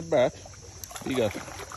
Not bad. Here You go.